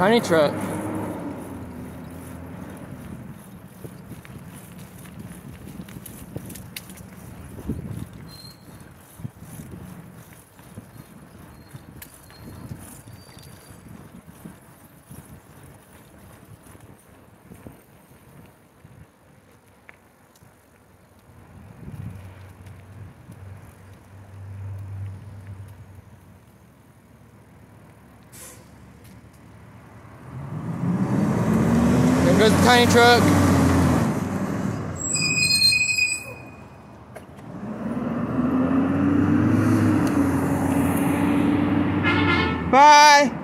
Tiny truck. Goes the tiny truck. Bye.